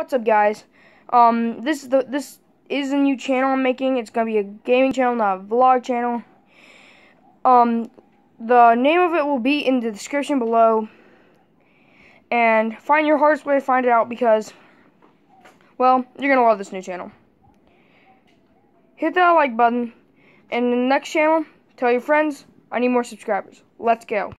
What's up, guys? Um, this is the this is a new channel I'm making. It's gonna be a gaming channel, not a vlog channel. Um, the name of it will be in the description below. And find your hardest way to find it out because, well, you're gonna love this new channel. Hit that like button, and the next channel, tell your friends I need more subscribers. Let's go.